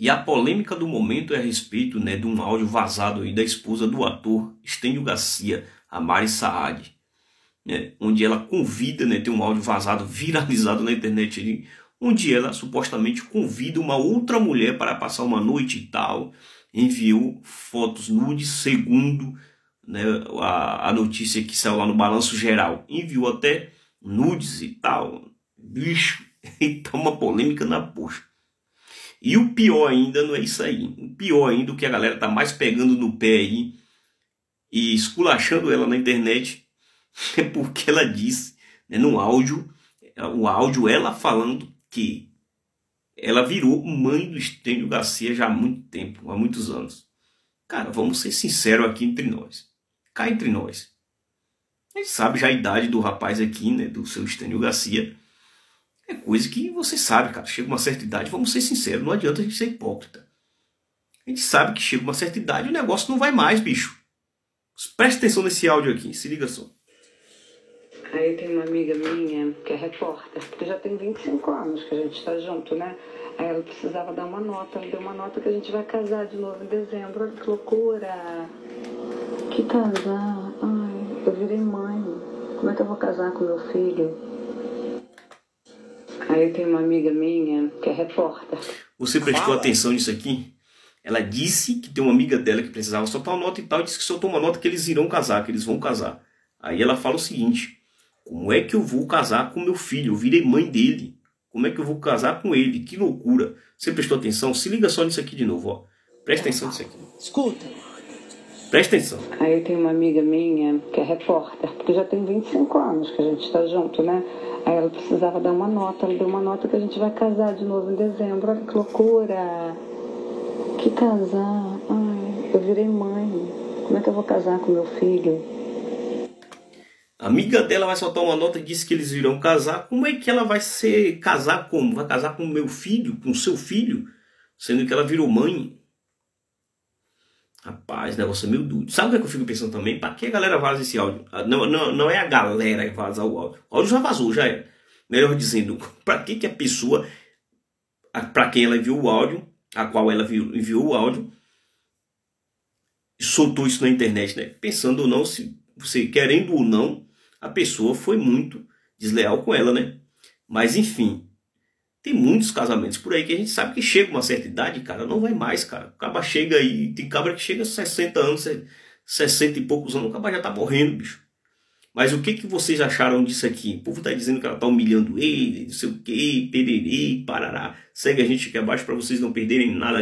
E a polêmica do momento é a respeito né, de um áudio vazado aí da esposa do ator Estênio Garcia, a Mari Saad, né, onde ela convida, né, tem um áudio vazado, viralizado na internet, onde ela supostamente convida uma outra mulher para passar uma noite e tal, enviou fotos nudes, segundo né, a, a notícia que saiu lá no Balanço Geral, enviou até nudes e tal, bicho, então uma polêmica na poxa. E o pior ainda não é isso aí. O pior ainda, o que a galera tá mais pegando no pé aí e esculachando ela na internet é porque ela disse, né, no áudio, o áudio ela falando que ela virou mãe do Estênio Garcia já há muito tempo, há muitos anos. Cara, vamos ser sinceros aqui entre nós. Cá entre nós. A gente sabe já a idade do rapaz aqui, né, do seu Estênio Garcia. É coisa que você sabe, cara. Chega uma certa idade, vamos ser sinceros, não adianta a gente ser hipócrita. A gente sabe que chega uma certa idade e o negócio não vai mais, bicho. Preste atenção nesse áudio aqui, se liga só. Aí tem uma amiga minha que é repórter, que já tem 25 anos que a gente está junto, né? Aí ela precisava dar uma nota, ela deu uma nota que a gente vai casar de novo em dezembro. Olha que loucura! Que casar? Ai, eu virei mãe. Como é que eu vou casar com meu filho? Aí tem uma amiga minha que é repórter. Você prestou Fala. atenção nisso aqui? Ela disse que tem uma amiga dela que precisava soltar uma nota e tal, disse que soltou uma nota que eles irão casar, que eles vão casar. Aí ela fala o seguinte: como é que eu vou casar com meu filho? Eu virei mãe dele. Como é que eu vou casar com ele? Que loucura. Você prestou atenção? Se liga só nisso aqui de novo, ó. Presta atenção nisso aqui. Escuta. Presta atenção. Aí tem uma amiga minha que é repórter, porque já tem 25 anos que a gente está junto, né? Aí ela precisava dar uma nota, ela deu uma nota que a gente vai casar de novo em dezembro. Olha que loucura! Que casar? Ai, eu virei mãe. Como é que eu vou casar com meu filho? A amiga dela vai soltar uma nota e disse que eles irão casar. Como é que ela vai ser casar como? Vai casar com meu filho, com seu filho, sendo que ela virou mãe? Rapaz, negócio meio duro. Sabe o que, é que eu fico pensando também? Para que a galera vaza esse áudio? Ah, não, não, não é a galera que vaza o áudio. O áudio já vazou, já é. Melhor dizendo, para que, que a pessoa, para quem ela enviou o áudio, a qual ela enviou o áudio, soltou isso na internet, né? Pensando ou não, se você querendo ou não, a pessoa foi muito desleal com ela, né? Mas enfim, tem muitos casamentos por aí que a gente sabe que chega uma certa idade, cara, não vai mais, cara. O cabra chega aí, tem cabra que chega a 60 anos, 60 e poucos anos, o cabra já tá morrendo, bicho. Mas o que, que vocês acharam disso aqui? O povo tá dizendo que ela tá humilhando ele, não sei o que, pererê, parará. Segue a gente aqui abaixo para vocês não perderem nada.